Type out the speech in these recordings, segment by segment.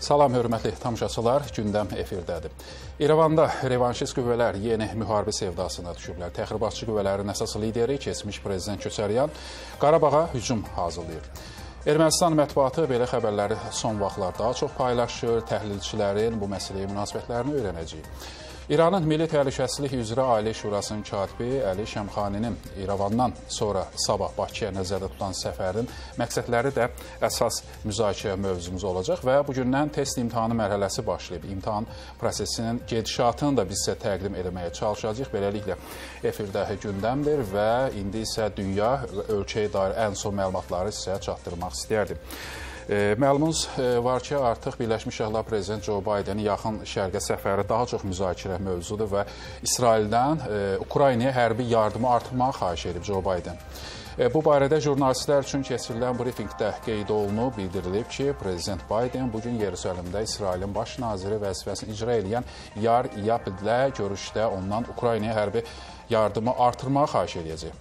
Salam, hörmətli tamaşaçılar, gündəm efirdədir. İrəvanda revanşist qüvvələr yeni müharibə sevdasına düşüblər. Təxribatçı qüvvələrin əsas lideri keçmiş prezident Köçəryan Qarabağa hücum hazırlayır. Ermənistan mətbuatı belə xəbərləri son vaxtlar daha çox paylaşır, təhlilçilərin bu məsələyə münasibətlərini öyrənəcəyik. İranın Milli Təhlükəsizlik üzrə Ali Şurasının katibi Əli Şəmxaninin İrəvandan sonra sabah Bakıya nəzərdə tutan səfərin məqsədləri də əsas müzakirə mövzumuz olacaq və bugündən test imtahanı mərhələsi başlayıb. İmtahan prosesinin gedişatını da biz sizə təqdim etməyə çalışacağıq. Beləliklə efirdə gündəmdir və indi isə dünya ölkəyə dair ən son məlumatları sizə çatdırmaq istəyərdim. Məlumunuz var ki, artıq Birləşmiş Şəhərlər Prezident Joe Bidenin yaxın şərqə səfəri daha çox müzakirə mövzudur və İsraildən Ukraynaya hərbi yardımı artırmağı xahiş edib Joe Biden. Bu barədə jurnalistlər üçün keçirilən brifinqdə qeyd olunub, bildirilib ki, Prezident Biden bugün Yerusəlimdə İsrailin baş naziri vəzifəsini icra edən Yar Yapidlə görüşdə ondan Ukraynaya hərbi yardımı artırmağı xahiş edəcək.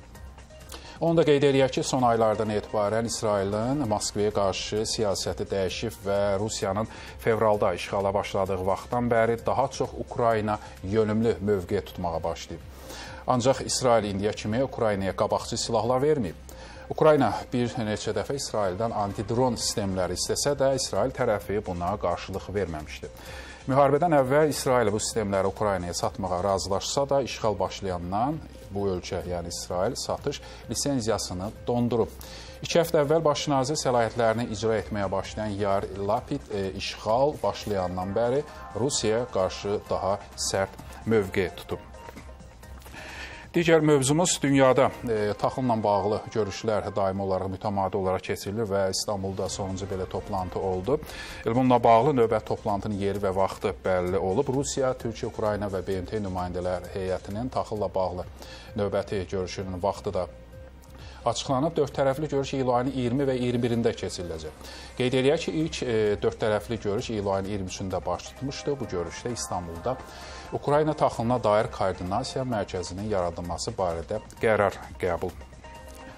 Onu da qeyd eləyək ki, son aylardan etibarən İsrailin Moskvaya qarşı siyasəti dəyişib və Rusiyanın fevralda işğala başladığı vaxtdan bəri daha çox Ukrayna yönümlü mövqe tutmağa başlayıb. Ancaq İsrail indiyə kimi Ukraynaya qabaqçı silahlar verməyib. Ukrayna bir neçə dəfə İsraildən antidron sistemləri istəsə də, İsrail tərəfi buna qarşılıq verməmişdi. Müharibədən əvvəl İsrail bu sistemləri Ukraynaya satmağa razılaşsa da, işğal başlayandan bu ölkə, yəni İsrail satış lisenziyasını dondurub. İki həftə əvvəl baş nazir səlahiyyətlərini icra etməyə başlayan Yar Lapid e, işğal başlayandan bəri Rusiyaya qarşı daha sərt mövqe tutub. Digər mövzumuz dünyada e, taxılla bağlı görüşlər daimi olaraq mütəmadi olaraq keçirilir və İstanbulda sonuncu belə toplantı oldu. Bununla bağlı növbət toplantının yeri və vaxtı bəlli olub. Rusiya, Türkiyə, Ukrayna və BMT nümayəndələr heyətinin taxılla bağlı növbəti görüşünün vaxtı da açıqlanıb. Dörd tərəfli görüş iyul ayının 20 və 21-də keçiriləcək. Qeyd eləyək ki, ilk e, dörd tərəfli görüş iyul ayının 23-də baş tutmuşdu. Bu görüşdə İstanbulda Ukrayna taxılına dair koordinasiya mərkəzinin yaradılması barədə qərar qəbul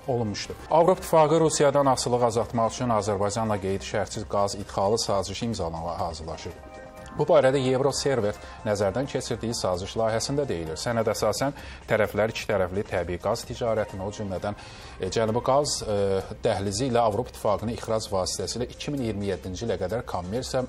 olunmuşdu. Avropa İttifaqı Rusiyadan asılılıq azaltmaq üçün Azərbaycanla qeyd-şərtsiz qaz idxalı sazişi imzalamağa hazırlaşır. Bu barədə Euroserver nəzərdən keçirdiyi saziş layihəsində deyilir. Sənəd əsasən tərəflər iki tərəfli təbii qaz ticarətini, o cümlədən e, Cənubi qaz e, dəhlizi ilə Avropa İttifaqının ixrac vasitəsilə 2027-ci ilə qədər kommersiya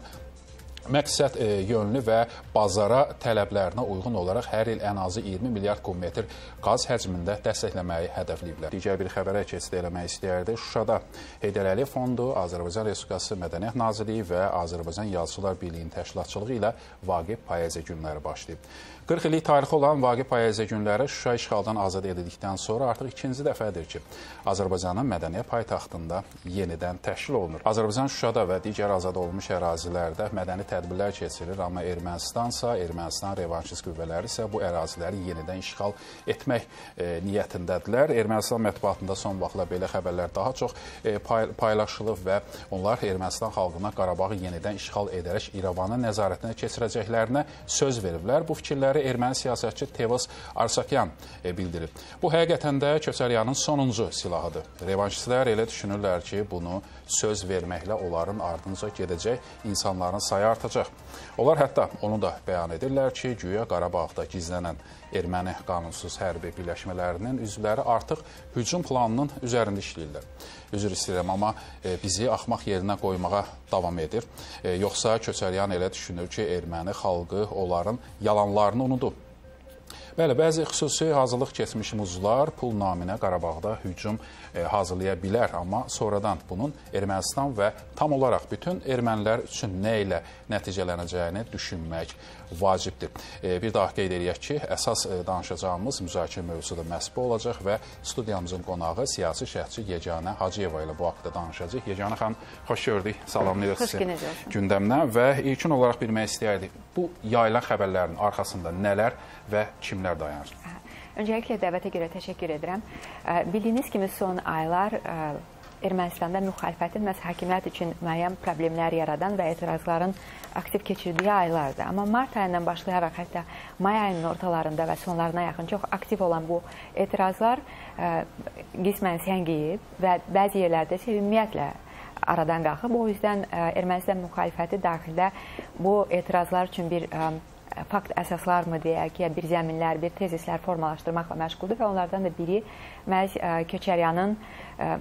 məqsəd e, yönlü və bazara tələblərinə uyğun olaraq hər il ən azı 20 milyard kubmetr qaz həcmində dəstəkləməyi hədəfləyiblər. Digər bir xəbərə keçid eləmək istəyərdi. Şuşada Heydər Əliyev Fondu, Azərbaycan Respublikası Mədəniyyət Nazirliyi və Azərbaycan Yazıçılar Birliyinin təşkilatçılığı ilə Vaqif Poeziya günləri başlayıb. 40 illik tarixi olan Vaqif Poeziya günləri Şuşa işğaldan azad edildikdən sonra artıq ikinci dəfədir ki, Azərbaycanın mədəniyyət paytaxtında yenidən təşkil olunur. Azərbaycan Şuşada və digər azad olunmuş ərazilərdə mədəni tədbirlər keçirir, amma Ermənistansa, Ermənistan revanşist qüvvələri isə bu əraziləri yenidən işğal etmək e, niyyətindədirlər. Ermənistan mətbuatında son vaxtlar belə xəbərlər daha çox e, pay paylaşılıb və onlar Ermənistan xalqına Qarabağı yenidən işğal edərək İrəvanın nəzarətinə keçirəcəklərinə söz veriblər. Bu fikirlər sözləri erməni siyasətçi Tevos Arsakyan e, bildirib. Bu həqiqətən də Köçəryanın sonuncu silahıdır. Revanşistlər elə düşünürlər ki, bunu söz verməklə onların ardınca gedəcək insanların sayı artacaq. Onlar hətta onu da bəyan edirlər ki, güya Qarabağda gizlənən erməni qanunsuz hərbi birləşmələrinin üzvləri artıq hücum planının üzərində işləyirlər. Üzr istəyirəm, amma e, bizi axmaq yerinə qoymağa davam edir. E, yoxsa Köçəryan elə düşünür ki, erməni xalqı onların yalanlarını unudub. Bəli, bəzi xüsusi hazırlıq keçmiş muzlar pul naminə Qarabağda hücum e, hazırlaya bilər, amma sonradan bunun Ermənistan və tam olaraq bütün ermənilər üçün nə ilə nəticələnəcəyini düşünmək vacibdir. E, bir daha qeyd edək ki, əsas e, danışacağımız müzakirə mövzusu da məhz bu olacaq və studiyamızın qonağı siyasi şərhçi Yeganə Hacıyeva ilə bu haqda danışacağıq. Yeganə xanım, xoş gördük. Salamlayırıq sizi gündəmdən və ilkin olaraq bilmək istəyərdik, bu yayılan xəbərlərin arxasında nələr və kimlər dayanır? Öncelikle dəvətə görə təşəkkür edirəm. Bildiyiniz kimi son aylar Ermənistanda müxalifətin məhz hakimiyyət üçün müəyyən problemlər yaradan və etirazların aktiv keçirdiyi aylardır. Amma mart ayından başlayaraq hətta may ayının ortalarında və sonlarına yaxın çox aktiv olan bu etirazlar ə, qismən səngiyib və bəzi yerlərdə isə ümumiyyətlə aradan qalxıb. O yüzden Ermənistan müxalifəti daxildə bu etirazlar üçün bir ə, fakt əsaslar mı deyək ki, bir zəminlər, bir tezislər formalaşdırmaqla məşğuldur və onlardan da biri məhz Köçəryanın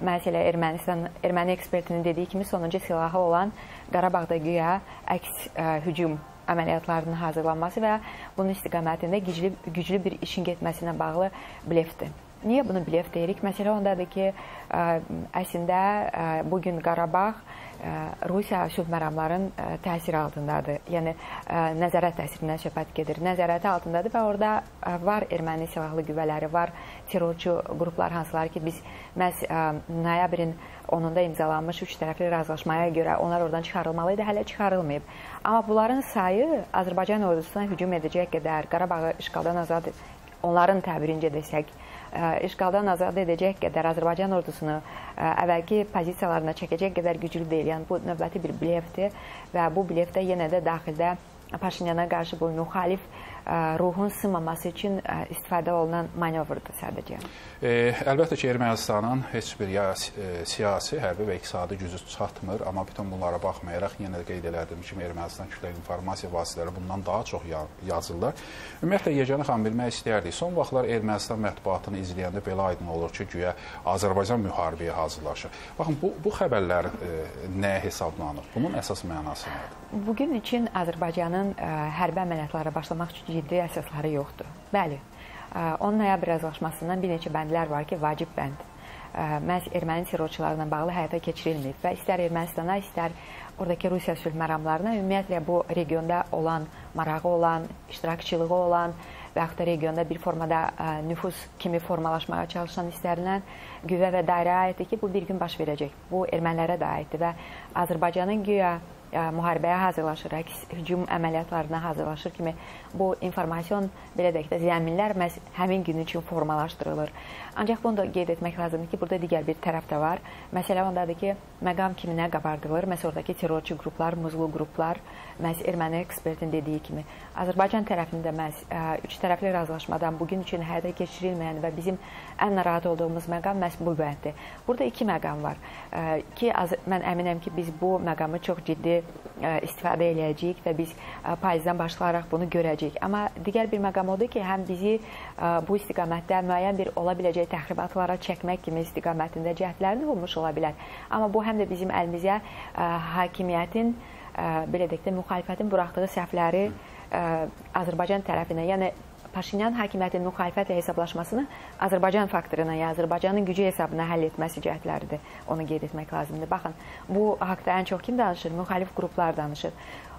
məhz elə Ermənistan erməni ekspertinin dediyi kimi sonuncu silahı olan Qarabağda güya əks hücum əməliyyatlarının hazırlanması və bunun istiqamətində güclü güclü bir işin getməsi ilə bağlı blefdir. Niyə bunu blef deyirik? Məsələ ondadır ki, əslində bu gün Qarabağ Rusiya sülh məramların təsiri altındadır. Yəni nəzarət təsirindən söhbət gedir. Nəzarəti altındadır və orada var erməni silahlı qüvvələri, var terrorçu qruplar hansılar ki, biz məhz noyabrın 10-da imzalanmış üç tərəfli razılaşmaya görə onlar oradan çıxarılmalı idi, hələ çıxarılmayıb. Amma bunların sayı Azərbaycan ordusuna hücum edəcək qədər Qarabağı işğaldan azad onların təbirincə desək işğaldan azad edəcək qədər Azərbaycan ordusunu əvvəlki pozisiyalarına çəkəcək qədər güclü deyil. Yəni bu növbəti bir blefdir və bu blefdə yenə də daxildə Paşinyana qarşı bu müxalif ruhun sınmaması üçün istifadə olunan manevrdir sadəcə. E, əlbəttə ki, Ermənistanın heç bir ya e, siyasi, hərbi və iqtisadi gücü çatmır, amma bütün bunlara baxmayaraq yenə də qeyd elədiyim kimi Ermənistan kütləvi informasiya vasitələri bundan daha çox yazırlar. Ümumiyyətlə Yeganə xanım bilmək istəyərdik. Son vaxtlar Ermənistan mətbuatını izləyəndə belə aydın olur ki, güya Azərbaycan müharibəyə hazırlaşır. Baxın, bu, bu xəbərlər e, nəyə hesablanır? Bunun əsas mənası nədir? Bugün üçün Azərbaycanın ə, hərbi əməliyyatlara başlamaq üçün ciddi əsasları yoxdur. Bəli, 10 noyabr razılaşmasından bir neçə bəndlər var ki, vacib bənd məhz erməni terrorçularla bağlı həyata keçirilməyib və istər Ermənistana, istər oradakı Rusiya sülh məramlarına ümumiyyətlə bu regionda olan, marağı olan, iştirakçılığı olan və yaxud da regionda bir formada ə, nüfuz kimi formalaşmağa çalışan istənilən qüvvə və dairəyə aiddir ki, bu bir gün baş verəcək. Bu ermənilərə də aiddir və Azərbaycanın güya müharibəyə hazırlaşır, əks hücum əməliyyatlarına hazırlaşır kimi bu informasion belə deyək də zəminlər məhz həmin gün üçün formalaşdırılır. Ancaq bunu da qeyd etmək lazımdır ki, burada digər bir tərəf də var. Məsələ ondadır ki, məqam kiminə qabardılır? Məhz oradakı terrorçu qruplar, muzlu qruplar, məhz erməni ekspertin dediyi kimi. Azərbaycan tərəfində məhz üç tərəfli razılaşmadan bugün üçün həyata keçirilməyən və bizim ən narahat olduğumuz məqam məhz bu bənddir. Burada iki məqam var ki, mən əminəm ki, biz bu məqamı çox ciddi istifadə eləyəcəyik və biz payızdan başlayaraq bunu görəcəyik. Amma digər bir məqam odur ki, həm bizi bu istiqamətdə müəyyən bir ola biləcək təxribatlara çəkmək kimi istiqamətində cəhdlər də olmuş ola bilər. Amma bu həm də bizim əlimizə hakimiyyətin belə deyək də müxalifətin buraxdığı səhvləri Azərbaycan tərəfinə, yəni Paşinyan hakimiyyətinin müxalifətlə hesablaşmasını Azərbaycan faktoruna, ya Azərbaycanın gücü hesabına həll etməsi cəhdləridir. Onu qeyd etmək lazımdır. Baxın, bu haqqda ən çox kim danışır? Müxalif qruplar danışır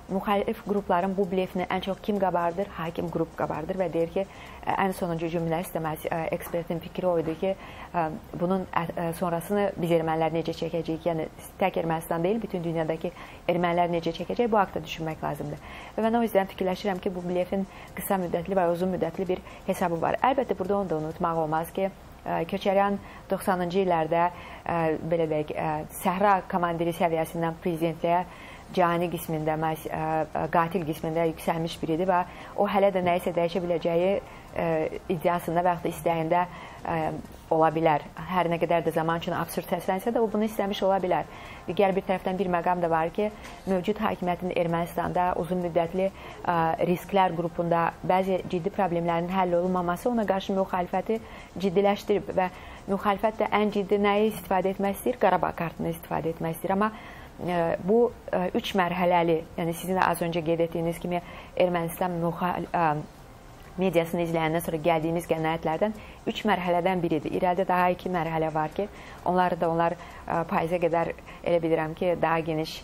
müxalif qrupların bu blefini ən çox kim qabardır? Hakim qrup qabardır və deyir ki, ən sonuncu cümlə istəməz ekspertin fikri o idi ki, bunun sonrasını biz ermənilər necə çəkəcəyik? Yəni tək Ermənistan deyil, bütün dünyadakı ermənilər necə çəkəcək? Bu haqqda düşünmək lazımdır. Və mən o yüzdən fikirləşirəm ki, bu blefin qısa müddətli və uzun müddətli bir hesabı var. Əlbəttə burada onu da unutmaq olmaz ki, Köçəryan 90-cı illərdə belə deyək, səhra komandiri səviyyəsindən prezidentliyə cani qismində, məhz qatil qismində yüksəlmiş biridir və o hələ də nəyisə dəyişə biləcəyi iddiasında və yaxud da istəyində ola bilər. Hər nə qədər də zaman üçün absurd səslənsə də o bunu istəmiş ola bilər. Digər bir tərəfdən bir məqam da var ki, mövcud hakimiyyətin Ermənistanda uzun müddətli risklər qrupunda bəzi ciddi problemlərin həll olunmaması ona qarşı müxalifəti ciddiləşdirib və müxalifət də ən ciddi nəyi istifadə etmək istəyir? Qarabağ kartını istifadə etmək istəyir. Amma bu üç mərhələli, yəni sizin az öncə qeyd etdiyiniz kimi Ermənistan mediasını izləyəndən sonra gəldiyimiz qənaətlərdən üç mərhələdən biridir. İrəlidə daha iki mərhələ var ki, onları da onlar payıza qədər elə bilirəm ki, daha geniş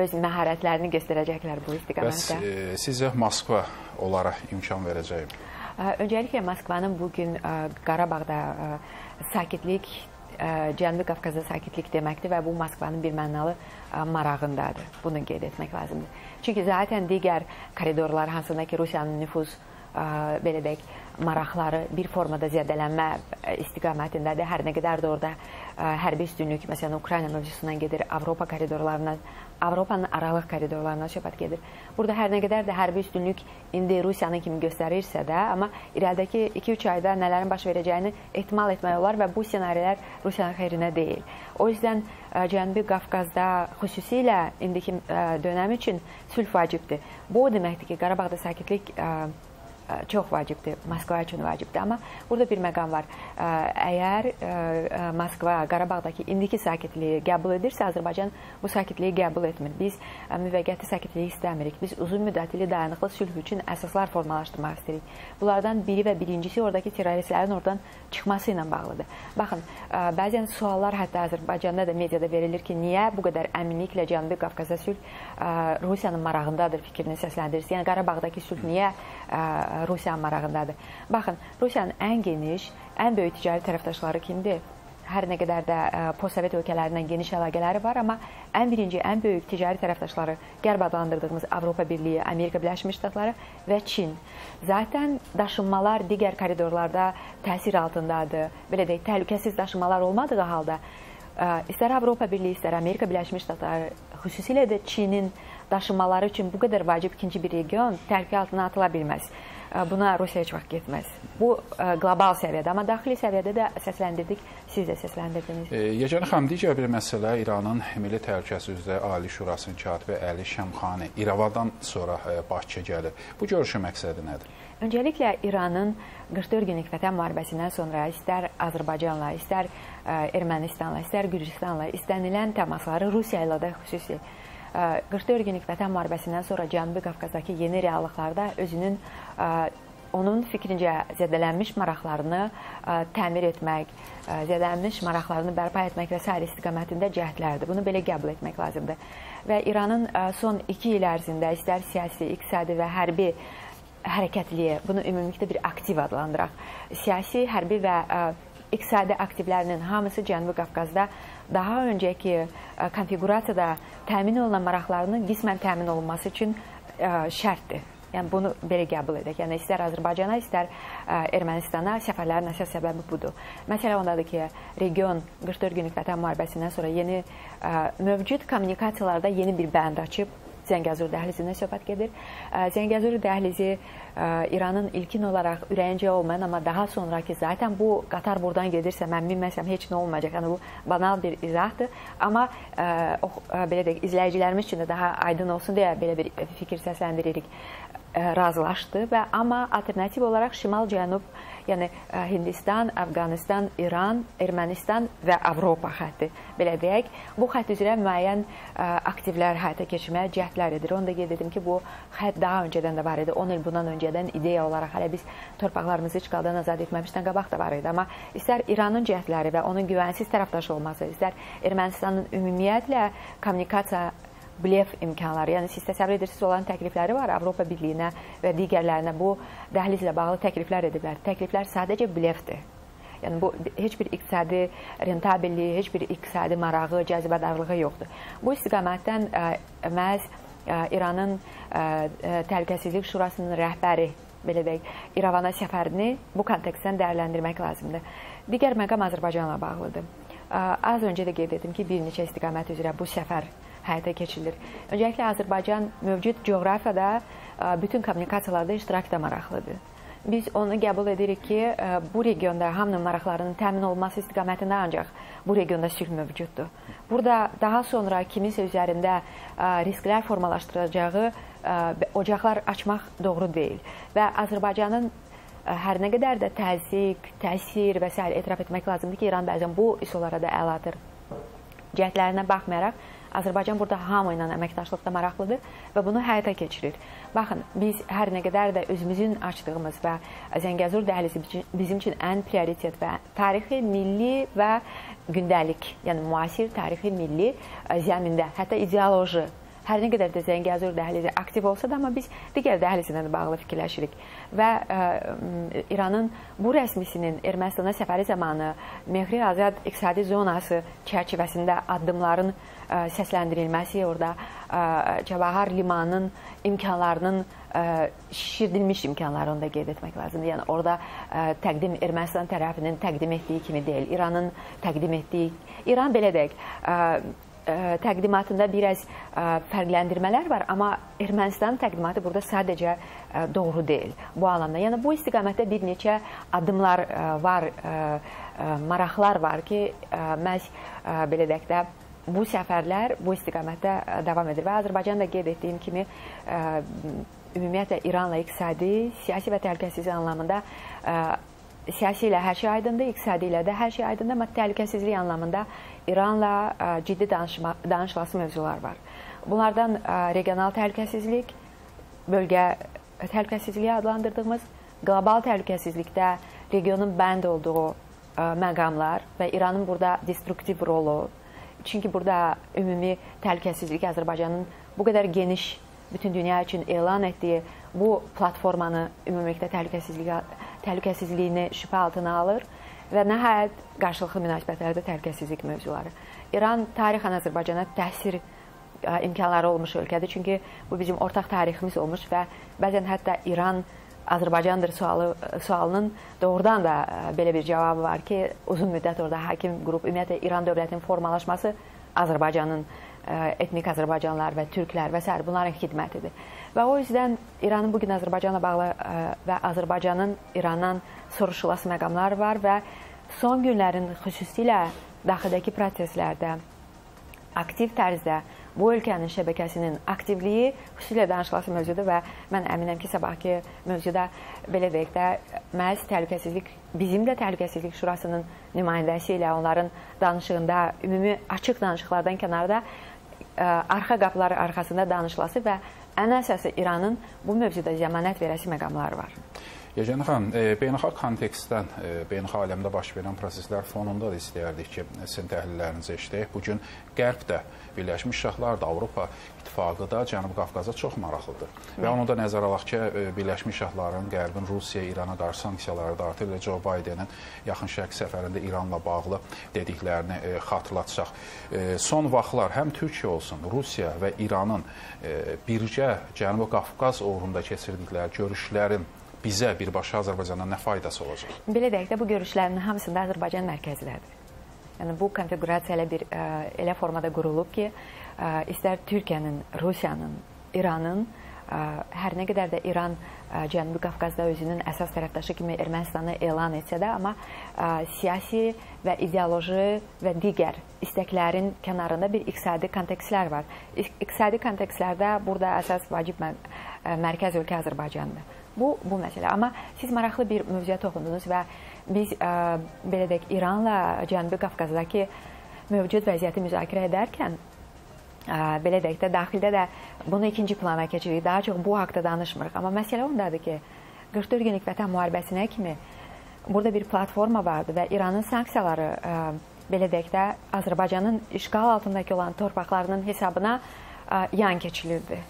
öz məharətlərini göstərəcəklər bu istiqamətdə. Bəs e, sizə Moskva onlara imkan verəcək? Öncəliklə Moskvanın bu gün Qarabağda sakitlik Cənubi Qafqazda sakitlik deməkdir və bu Moskvanın bir mənalı marağındadır. Bunu qeyd etmək lazımdır. Çünki zaten digər koridorlar hansında ki Rusiyanın nüfuz belə deyək, maraqları bir formada zədələnmə istiqamətindədir. Hər nə qədər də orada hərbi üstünlük, məsələn, Ukrayna mövzusundan gedir, Avropa koridorlarından, Avropanın aralıq koridorlarından söhbət gedir. Burada hər nə qədər də hərbi üstünlük indi Rusiyanın kimi göstərirsə də, amma irəlidəki 2-3 ayda nələrin baş verəcəyini ehtimal etmək olar və bu ssenarilər Rusiyanın xeyrinə deyil. O yüzden Cənubi Qafqazda xüsusilə indiki dönəm üçün sülh vacibdir. Bu o deməkdir ki, Qarabağda sakitlik çox vacibdir, Moskva üçün vacibdir. Amma burada bir məqam var. Əgər Moskva Qarabağdakı indiki sakitliyi qəbul edirsə, Azərbaycan bu sakitliyi qəbul etmir. Biz müvəqqəti sakitliyi istəmirik. Biz uzun müddətli dayanıqlı sülh üçün əsaslar formalaşdırmaq istəyirik. Bunlardan biri və birincisi oradakı terroristlərin oradan çıxması ilə bağlıdır. Baxın, bəzən suallar hətta Azərbaycanda da mediada verilir ki, niyə bu qədər əminliklə Cənubi Qafqazda sülh Rusiyanın marağındadır fikrini səsləndirirsə. Yəni Qarabağdakı sülh niyə Rusiyanın marağındadır. Baxın, Rusiyanın ən geniş, ən böyük ticari tərəfdaşları kimdir? Hər nə qədər də postsovet ölkələrindən geniş əlaqələri var, amma ən birinci, ən böyük ticari tərəfdaşları qərb adlandırdığımız Avropa Birliyi, Amerika Birləşmiş Ştatları və Çin. Zaten daşınmalar digər koridorlarda təsir altındadır. Belə deyək, təhlükəsiz daşınmalar olmadığı halda istər Avropa Birliyi, istər Amerika Birləşmiş Ştatları, xüsusilə də Çinin daşınmaları üçün bu qədər vacib ikinci bir region tərki altına atıla bilməz buna Rusiya heç vaxt getməz. Bu qlobal səviyyədə, amma daxili səviyyədə də səsləndirdik, siz də səsləndirdiniz. E, Yeganə xanım, digər bir məsələ İranın Milli Təhlükəsizlik üzrə Ali Şurasının katibi Əli Şəmxani İrəvadan sonra Bakıya gəlir. Bu görüşün məqsədi nədir? Öncəliklə İranın 44 günlük vətən müharibəsindən sonra istər Azərbaycanla, istər Ermənistanla, istər Gürcüstanla istənilən təmasları Rusiya ilə də xüsusi 44 günlük vətən müharibəsindən sonra Cənubi Qafqazdakı yeni reallıqlarda özünün onun fikrincə zədələnmiş maraqlarını təmir etmək, zədələnmiş maraqlarını bərpa etmək və s. istiqamətində cəhdlərdir. Bunu belə qəbul etmək lazımdır. Və İranın son 2 il ərzində istər siyasi, iqtisadi və hərbi hərəkətliyə, bunu ümumilikdə bir aktiv adlandıraq. Siyasi, hərbi və iqtisadi aktivlərinin hamısı Cənubi Qafqazda daha öncəki konfiqurasiyada təmin olunan maraqlarının qismən təmin olunması üçün şərtdir. Yəni bunu belə qəbul edək. Yəni istər Azərbaycana, istər Ermənistana səfərlərin əsas səbəbi budur. Məsələ ondadır ki, region 44 günlük vətən müharibəsindən sonra yeni mövcud kommunikasiyalarda yeni bir bənd açıb Zəngəzur dəhlizindən söhbət gedir. Zəngəzur dəhlizi İranın ilkin olaraq ürəyincə olmayan, amma daha sonraki zaten bu qatar buradan gedirsə, mən bilməsəm heç nə olmayacaq. Yəni bu banal bir izahdır. Amma belə deyək, izləyicilərimiz üçün də daha aydın olsun deyə belə bir fikir səsləndiririk razılaşdı və amma alternativ olaraq şimal-cənub yəni Hindistan, Əfqanistan, İran, Ermənistan və Avropa xətti belə deyək, bu xətt üzrə müəyyən aktivlər həyata keçirməyə cəhdlər edir. Onu da qeyd edim ki, bu xətt daha öncədən də var idi. 10 il bundan öncədən ideya olaraq hələ biz torpaqlarımızı işğaldan azad etməmişdən qabaq da var idi. Amma istər İranın cəhdləri və onun güvənsiz tərəfdaş olması, istər Ermənistanın ümumiyyətlə kommunikasiya blef imkanları, yəni siz təsəvvür edirsiniz olan təklifləri var Avropa Birliyinə və digərlərinə bu dəhlizlə bağlı təkliflər ediblər. Təkliflər sadəcə blefdir. Yəni bu heç bir iqtisadi rentabelliyi, heç bir iqtisadi marağı, cəzibədarlığı yoxdur. Bu istiqamətdən ə, məhz ə, İranın ə, Təhlükəsizlik Şurasının rəhbəri belə deyək, İrəvana səfərini bu kontekstdən dəyərləndirmək lazımdır. Digər məqam Azərbaycanla bağlıdır. Az öncə də qeyd etdim ki, bir neçə istiqamət üzrə bu səfər həyata keçirilir. Öncəliklə Azərbaycan mövcud coğrafiyada bütün kommunikasiyalarda iştirakda maraqlıdır. Biz onu qəbul edirik ki, bu regionda hamının maraqlarının təmin olunması istiqamətində ancaq bu regionda sülh mövcuddur. Burada daha sonra kiminsə üzərində risklər formalaşdıracağı ocaqlar açmaq doğru deyil və Azərbaycanın hər nə qədər də təzyiq, təsir və s. etiraf etmək lazımdır ki, İran bəzən bu üsullara da əladır. Cəhdlərinə baxmayaraq Azərbaycan burada hamı ilə əməkdaşlıqda maraqlıdır və bunu həyata keçirir. Baxın, biz hər nə qədər də özümüzün açdığımız və Zəngəzur dəhlizi bizim üçün ən prioritet və tarixi, milli və gündəlik, yəni müasir tarixi, milli zəmində, hətta ideoloji Hər nə qədər də Zəngəzur dəhlizi aktiv olsa da, amma biz digər dəhlizlə bağlı fikirləşirik. Və ə, İranın bu rəsmisinin Ermənistana səfəri zamanı Mehri Azad iqtisadi zonası çərçivəsində addımların ə, səsləndirilməsi, orada ə, Cəvahar limanının imkanlarının ə, şişirdilmiş imkanlarını da qeyd etmək lazımdır. Yəni orada ə, təqdim Ermənistan tərəfinin təqdim etdiyi kimi deyil, İranın təqdim etdiyi İran belə deyək, ə, təqdimatında biraz ə, fərqləndirmələr var, amma Ermənistanın təqdimatı burada sadəcə ə, doğru deyil bu anlamda. Yəni bu istiqamətdə bir neçə addımlar var, maraqlar var ki, məhz belə deyək də bu səfərlər bu istiqamətdə davam edir və Azərbaycan da qeyd etdiyim kimi ümumiyyətlə İranla iqtisadi, siyasi və təhlükəsizlik anlamında siyasi ilə hər şey aydındır, iqtisadi ilə də hər şey aydındır, amma təhlükəsizlik anlamında İranla ə, ciddi danışma, danışılası mövzular var. Bunlardan ə, regional təhlükəsizlik, bölgə təhlükəsizliyi adlandırdığımız qlobal təhlükəsizlikdə regionun bənd olduğu ə, məqamlar və İranın burada destruktiv rolu, Çünki burada ümumi təhlükəsizlik Azərbaycanın bu qədər geniş bütün dünya üçün elan etdiyi bu platformanı ümumilikdə təhlükəsizlik təhlükəsizliyini şübhə altına alır və nəhayət qarşılıqlı münasibətlərdə təhlükəsizlik mövzuları. İran tarixən Azərbaycana təsir imkanları olmuş ölkədir. Çünki bu bizim ortaq tariximiz olmuş və bəzən hətta İran Azərbaycandır sualı sualının doğrudan da e, belə bir cavabı var ki, uzun müddət orada hakim qrup, ümumiyyətlə İran dövlətinin formalaşması Azərbaycanın e, etnik Azərbaycanlılar və türklər və s. bunların xidmətidir. Və o yüzdən İranın bu gün Azərbaycanla bağlı və Azərbaycanın İrandan soruşulası məqamlar var və son günlərin xüsusilə daxildəki proseslərdə aktiv tərzdə bu ölkənin şəbəkəsinin aktivliyi xüsusilə danışılası mövzudur və mən əminəm ki, sabahki mövzuda belə deyək də məhz təhlükəsizlik bizim də təhlükəsizlik şurasının nümayəndəsi ilə onların danışığında ümumi açıq danışıqlardan kənarda arxa qapılar arxasında danışılası və ən əsası İranın bu mövzuda zəmanət verəsi məqamları var. Yegən xanım, e, beynəlxalq kontekstdən, e, beynəlxalq aləmdə baş verən proseslər fonunda da istəyərdik ki, sizin təhlillərinizi eşidək. Bu gün Qərb də, Birləşmiş Ştatlar da, Avropa İttifaqı da Cənubi Qafqaza çox maraqlıdır. Və onu da nəzərə alaq ki, e, Birləşmiş Ştatların Qərbin Rusiyaya, İrana qarşı sanksiyaları da artır və Joe Bidenin yaxın şərq səfərində İranla bağlı dediklərini xatırlatsaq. Son vaxtlar həm Türkiyə olsun, Rusiya və İranın birgə Cənubi Qafqaz uğrunda keçirdikləri görüşlərin bizə birbaşa Azərbaycandan nə faydası olacaq? Belə deyək də bu görüşlərin hamısında Azərbaycan mərkəzlədir. Yəni bu konfiqurasiya elə bir ə, e, elə formada qurulub ki, ə, e, istər Türkiyənin, Rusiyanın, İranın ə, e, hər nə qədər də İran ə, Cənubi Qafqazda özünün əsas tərəfdaşı kimi Ermənistanı elan etsə də, amma ə, siyasi və ideoloji və digər istəklərin kənarında bir iqtisadi kontekstlər var. İqtisadi kontekstlərdə burada əsas vacib mər mərkəz ölkə Azərbaycandır. Bu bu məsələ. Amma siz maraqlı bir mövzuya toxundunuz və biz ə, belə deyək İranla Cənubi Qafqazdakı mövcud vəziyyəti müzakirə edərkən ə, belə deyək də daxildə də bunu ikinci plana keçiririk. Daha çox bu haqqda danışmırıq. Amma məsələ ondadır ki, 44 günlük vətən müharibəsinə kimi burada bir platforma vardı və İranın sanksiyaları ə, belə deyək də Azərbaycanın işğal altındakı olan torpaqlarının hesabına ə, yan keçilirdi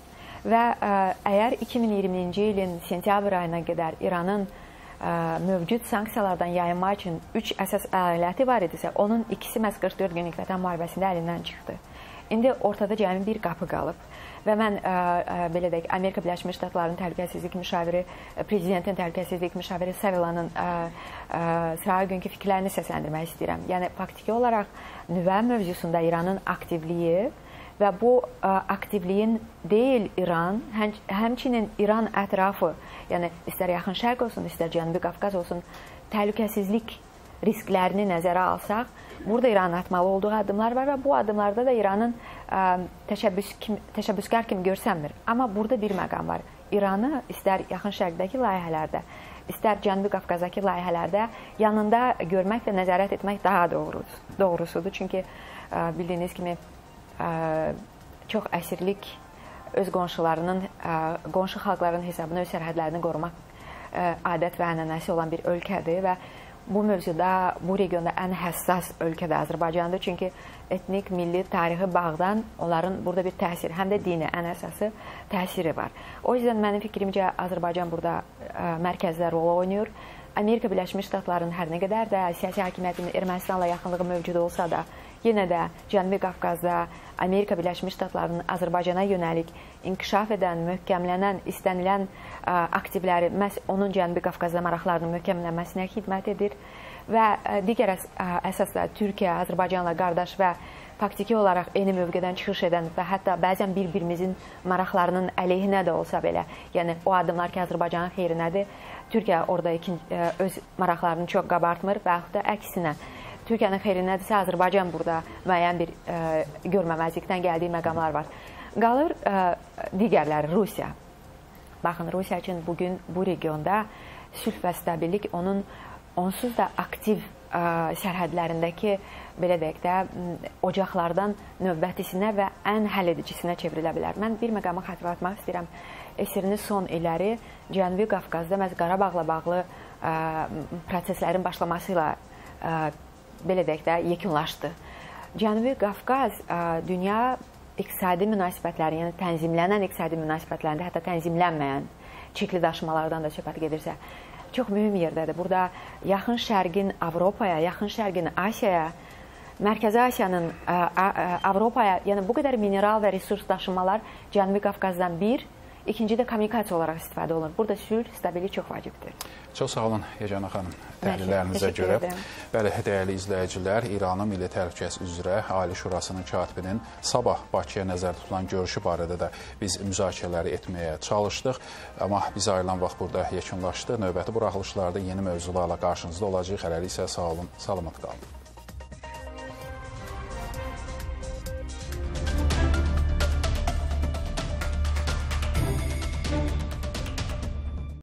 və ə, əgər 2020-ci ilin sentyabr ayına qədər İranın ə, mövcud sanksiyalardan yayınma üçün 3 əsas əlaməti var idisə, onun ikisi məhz 44 günlük vətən müharibəsində əlindən çıxdı. İndi ortada cəmi bir qapı qalıb və mən ə, ə, belə deyək, Amerika Birləşmiş Ştatlarının təhlükəsizlik müşaviri, prezidentin təhlükəsizlik müşaviri Savilanın sırağı günkü fikirlərini səsləndirmək istəyirəm. Yəni faktiki olaraq nüvə mövzusunda İranın aktivliyi və bu ə, aktivliyin deyil İran, həm, həmçinin İran ətrafı, yəni istər yaxın şərq olsun, istər Cənubi Qafqaz olsun, təhlükəsizlik risklərini nəzərə alsaq, burada İranın atmalı olduğu addımlar var və bu addımlarda da İranın ə, təşəbbüs kim, təşəbbüskar kimi görsənmir. Amma burada bir məqam var. İranı istər yaxın şərqdəki layihələrdə, istər Cənubi Qafqazdakı layihələrdə yanında görmək və nəzarət etmək daha doğrudur. Doğrusudur. Çünki ə, bildiyiniz kimi çox əsirlik öz qonşularının, qonşu xalqların hesabına öz sərhədlərini qorumaq adət və ənənəsi olan bir ölkədir və bu mövzuda, bu regionda ən həssas ölkə də Azərbaycandır. Çünki etnik, milli, tarixi bağdan onların burada bir təsiri, həm də dini ən əsası təsiri var. O yüzden mənim fikrimcə Azərbaycan burada ə, mərkəzdə rol oynayır. Amerika Birləşmiş Ştatlarının hər nə qədər də siyasi hakimiyyətinin Ermənistanla yaxınlığı mövcud olsa da, yenə də Cənubi Qafqazda Amerika Birləşmiş Ştatlarının Azərbaycana yönəlik inkişaf edən, möhkəmlənən, istənilən ə, aktivləri məhz onun Cənubi Qafqazda maraqlarının möhkəmlənməsinə xidmət edir və ə, digər əs əsasda Türkiyə Azərbaycanla qardaş və faktiki olaraq eyni mövqedən çıxış edən və hətta bəzən bir-birimizin maraqlarının əleyhinə də olsa belə, yəni o addımlar ki, Azərbaycanın xeyrinədir, Türkiyə orada ikinci, ə, öz maraqlarını çox qabartmır və yaxud da əksinə Türkiyənin xeyrinədirsə Azərbaycan burada müəyyən bir ə, görməməzlikdən gəldiyi məqamlar var. Qalır ə, digərləri Rusiya. Baxın, Rusiya üçün bu gün bu regionda sülh və stabillik onun onsuz da aktiv ə, sərhədlərindəki belə deyək də ocaqlardan növbətisinə və ən həlledicisinə çevrilə bilər. Mən bir məqamı xatırlatmaq istəyirəm. Esirini son illəri Cənubi Qafqazda məhz Qarabağla bağlı ə, proseslərin başlaması ilə ə, belə deyək də yekunlaşdı. Cənubi Qafqaz dünya iqtisadi münasibətləri, yəni tənzimlənən iqtisadi münasibətlərində, hətta tənzimlənməyən çirkli daşımalardan da söhbət gedirsə, çox mühüm yerdədir. Burada Yaxın Şərqin Avropaya, Yaxın Şərqin Asiyaya, Mərkəzi Asiyanın Avropaya, yəni bu qədər mineral və resurs daşımalar Cənubi Qafqazdan bir, ikinci də kommunikasiya olaraq istifadə olunur. Burada sülh, stabillik çox vacibdir. Çox sağ olun Yecana xanım təhlillərinizə görə. Bəli, dəyərli izləyicilər, İranın Milli Təhlükəsizlik üzrə Ali Şurasının katibinin sabah Bakıya nəzərdə tutulan görüşü barədə də biz müzakirələri etməyə çalışdıq. Amma bizə ayrılan vaxt burada yekunlaşdı. Növbəti buraxılışlarda yeni mövzularla qarşınızda olacağıq. Hələlik isə sağ olun, salamat qalın.